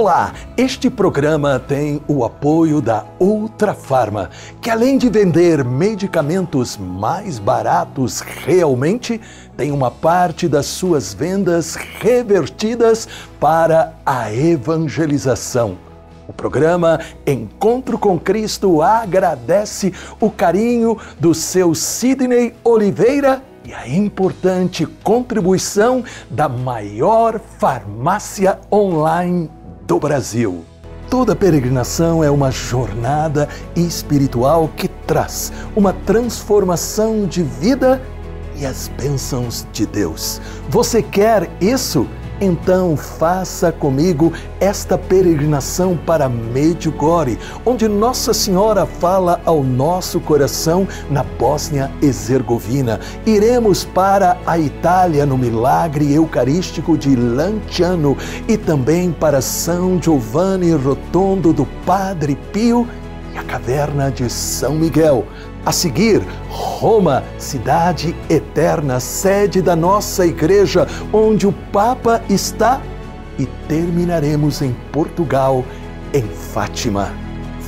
Olá, este programa tem o apoio da Ultra Farma, que além de vender medicamentos mais baratos realmente, tem uma parte das suas vendas revertidas para a evangelização. O programa Encontro com Cristo agradece o carinho do seu Sidney Oliveira e a importante contribuição da maior farmácia online do Brasil. Toda peregrinação é uma jornada espiritual que traz uma transformação de vida e as bênçãos de Deus. Você quer isso? Então faça comigo esta peregrinação para Medjugorje, onde Nossa Senhora fala ao nosso coração na Bósnia-Herzegovina. Iremos para a Itália no milagre eucarístico de Lanciano e também para São Giovanni Rotondo do Padre Pio e a caverna de São Miguel. A seguir, Roma, cidade eterna, sede da nossa igreja, onde o Papa está. E terminaremos em Portugal, em Fátima.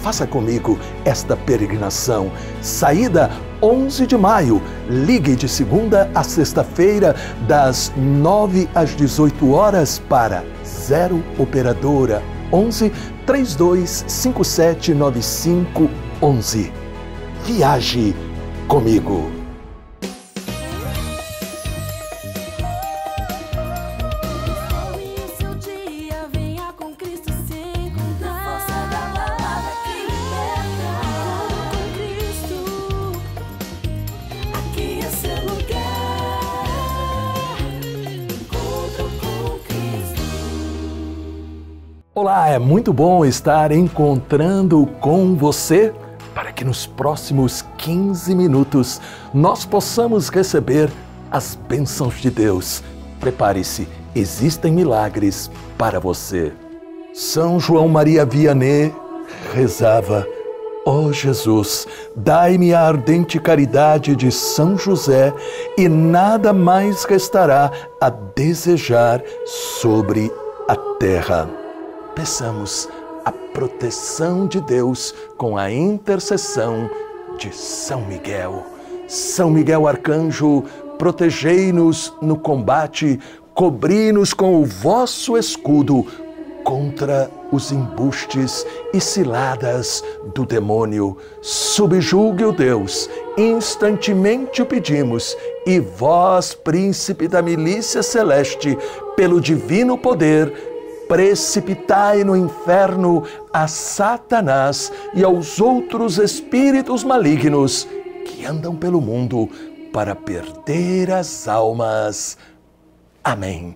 Faça comigo esta peregrinação. Saída 11 de maio. Ligue de segunda a sexta-feira, das 9 às 18 horas, para 0 Operadora 11 3257 9511. Viaje comigo. Olá, é muito bom estar encontrando com você para que nos próximos 15 minutos nós possamos receber as bênçãos de Deus. Prepare-se, existem milagres para você. São João Maria Vianney rezava: Ó oh Jesus, dai-me a ardente caridade de São José e nada mais restará a desejar sobre a terra. Peçamos a proteção de Deus com a intercessão de São Miguel. São Miguel Arcanjo, protegei-nos no combate, cobri-nos com o vosso escudo contra os embustes e ciladas do demônio. Subjugue o Deus, instantemente o pedimos, e vós, príncipe da milícia celeste, pelo divino poder, precipitai no inferno a Satanás e aos outros espíritos malignos que andam pelo mundo para perder as almas. Amém.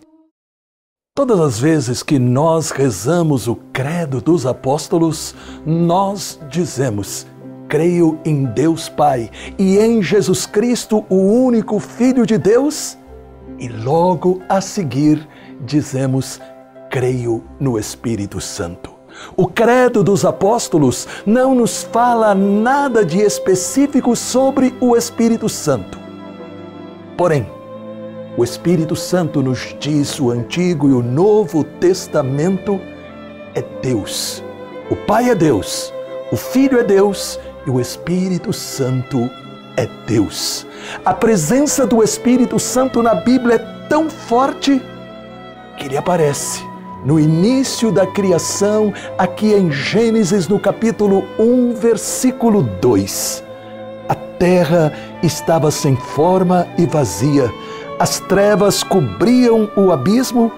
Todas as vezes que nós rezamos o Credo dos Apóstolos, nós dizemos: Creio em Deus Pai e em Jesus Cristo, o único Filho de Deus, e logo a seguir dizemos: creio no Espírito Santo. O Credo dos Apóstolos não nos fala nada de específico sobre o Espírito Santo. Porém, o Espírito Santo nos diz o Antigo e o Novo Testamento é Deus. O Pai é Deus, o Filho é Deus e o Espírito Santo é Deus. A presença do Espírito Santo na Bíblia é tão forte que ele aparece no início da criação, aqui em Gênesis, no capítulo 1, versículo 2. A terra estava sem forma e vazia, as trevas cobriam o abismo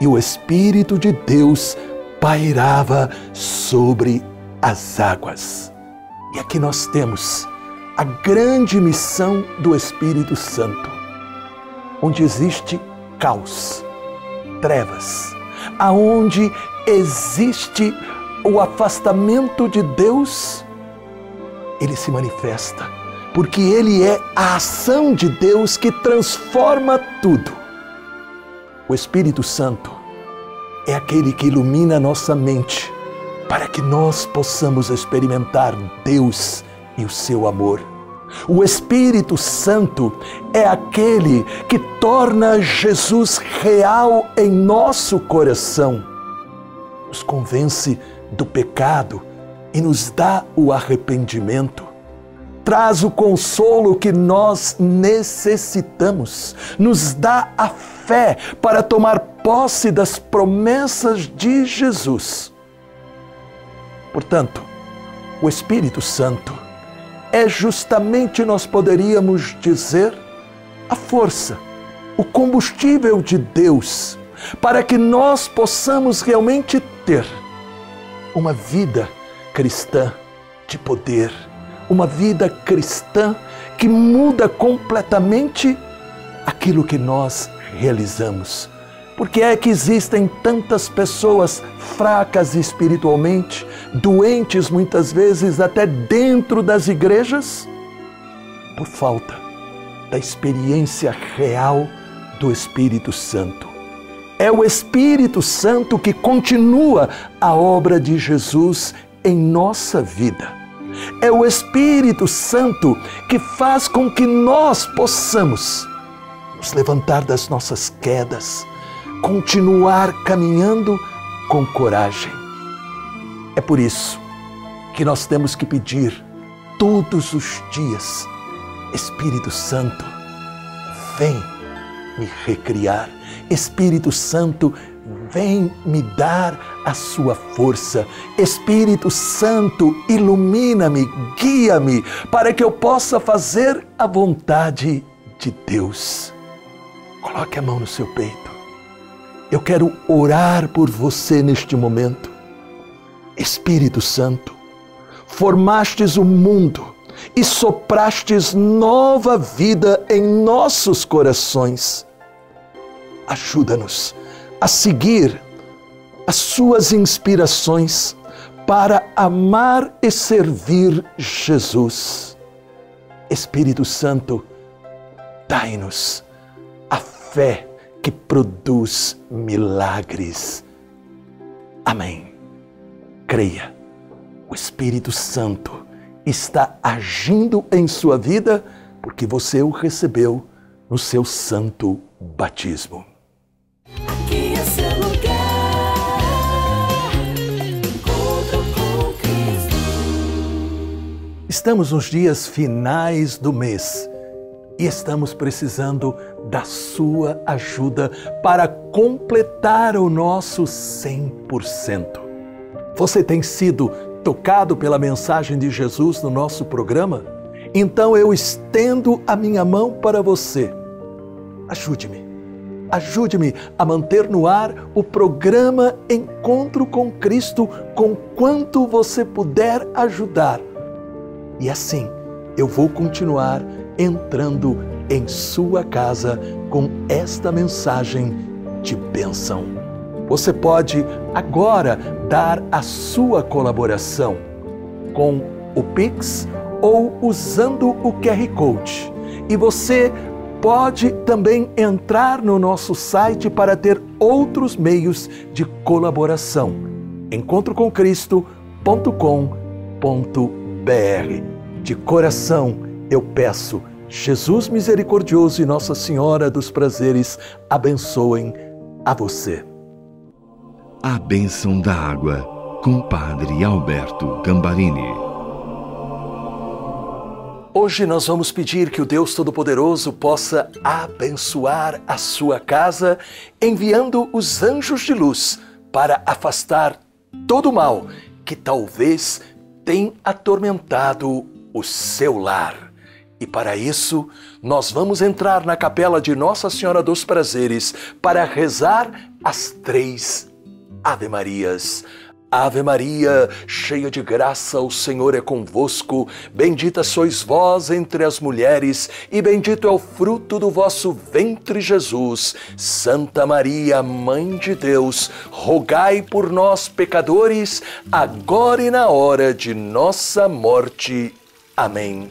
e o Espírito de Deus pairava sobre as águas. E aqui nós temos a grande missão do Espírito Santo, onde existe caos, trevas, aonde existe o afastamento de Deus, ele se manifesta, porque ele é a ação de Deus que transforma tudo. O Espírito Santo é aquele que ilumina nossa mente para que nós possamos experimentar Deus e o seu amor. O Espírito Santo é aquele que torna Jesus real em nosso coração. nos convence do pecado e nos dá o arrependimento. Traz o consolo que nós necessitamos, nos dá a fé para tomar posse das promessas de Jesus. Portanto, o Espírito Santo é justamente, nós poderíamos dizer, a força, o combustível de Deus para que nós possamos realmente ter uma vida cristã de poder, uma vida cristã que muda completamente aquilo que nós realizamos. Porque é que existem tantas pessoas fracas espiritualmente, doentes muitas vezes até dentro das igrejas? Por falta da experiência real do Espírito Santo. É o Espírito Santo que continua a obra de Jesus em nossa vida. É o Espírito Santo que faz com que nós possamos nos levantar das nossas quedas, continuar caminhando com coragem. É por isso que nós temos que pedir todos os dias: Espírito Santo, vem me recriar. Espírito Santo, vem me dar a sua força. Espírito Santo, ilumina-me, guia-me, para que eu possa fazer a vontade de Deus. Coloque a mão no seu peito. Eu quero orar por você neste momento. Espírito Santo, formastes o mundo e soprastes nova vida em nossos corações. Ajuda-nos a seguir as suas inspirações para amar e servir Jesus. Espírito Santo, dai-nos a fé que produz milagres. Amém. Creia, o Espírito Santo está agindo em sua vida porque você o recebeu no seu santo batismo. Aqui é seu lugar, com. Estamos nos dias finais do mês e estamos precisando da sua ajuda para completar o nosso 100%. Você tem sido tocado pela mensagem de Jesus no nosso programa? Então eu estendo a minha mão para você. Ajude-me. Ajude-me a manter no ar o programa Encontro com Cristo com quanto você puder ajudar. E assim eu vou continuar entrando em sua casa com esta mensagem de bênção. Você pode agora dar a sua colaboração com o Pix ou usando o QR Code. E você pode também entrar no nosso site para ter outros meios de colaboração. encontrocomcristo.com.br. De coração eu peço, Jesus misericordioso e Nossa Senhora dos Prazeres abençoem a você. A bênção da água, com Padre Alberto Gambarini. Hoje nós vamos pedir que o Deus Todo-Poderoso possa abençoar a sua casa, enviando os anjos de luz para afastar todo o mal que talvez tenha atormentado o seu lar. E para isso, nós vamos entrar na capela de Nossa Senhora dos Prazeres para rezar as três Ave Marias. Ave Maria, cheia de graça, o Senhor é convosco. Bendita sois vós entre as mulheres, e bendito é o fruto do vosso ventre, Jesus. Santa Maria, Mãe de Deus, rogai por nós, pecadores, agora e na hora de nossa morte. Amém.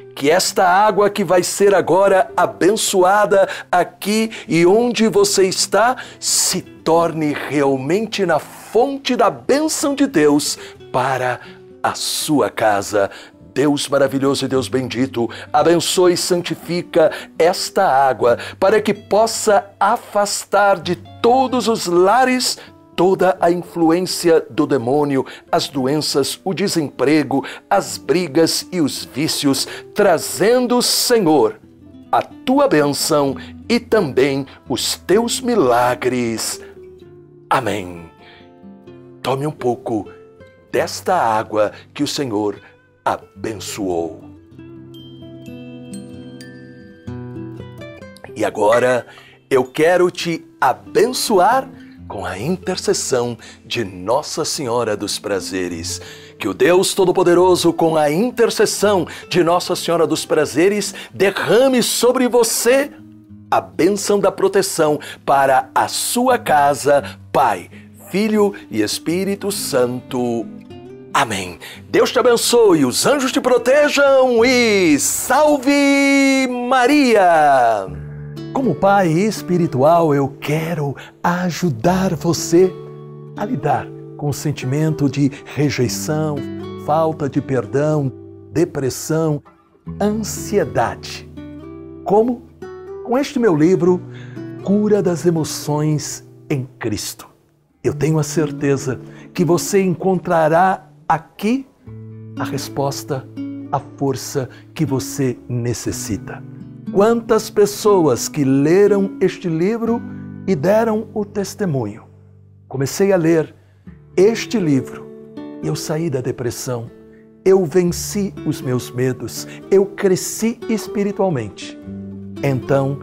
que esta água que vai ser agora abençoada aqui e onde você está se torne realmente na fonte da bênção de Deus para a sua casa. Deus maravilhoso e Deus bendito, abençoe e santifica esta água para que possa afastar de todos os lares toda a influência do demônio, as doenças, o desemprego, as brigas e os vícios, trazendo, Senhor, a tua bênção e também os teus milagres. Amém. Tome um pouco desta água que o Senhor abençoou. E agora eu quero te abençoar com a intercessão de Nossa Senhora dos Prazeres. Que o Deus Todo-Poderoso, com a intercessão de Nossa Senhora dos Prazeres, derrame sobre você a bênção da proteção para a sua casa, Pai, Filho e Espírito Santo. Amém. Deus te abençoe, os anjos te protejam e salve Maria! Como pai espiritual, eu quero ajudar você a lidar com o sentimento de rejeição, falta de perdão, depressão, ansiedade. Como? Com este meu livro, Cura das Emoções em Cristo. Eu tenho a certeza que você encontrará aqui a resposta, a força que você necessita. Quantas pessoas que leram este livro e deram o testemunho. Comecei a ler este livro e eu saí da depressão. Eu venci os meus medos, eu cresci espiritualmente. Então,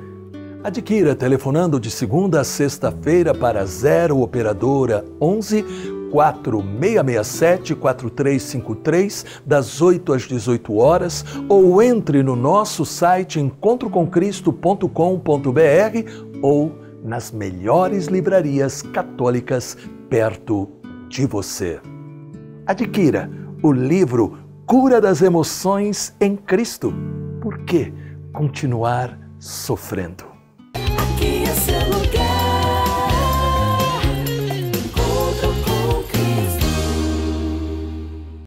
adquira telefonando de segunda a sexta-feira para 0 operadora 11 4667 4353 das 8 às 18 horas ou entre no nosso site encontrocomcristo.com.br ou nas melhores livrarias católicas perto de você. Adquira o livro Cura das Emoções em Cristo. Por que continuar sofrendo?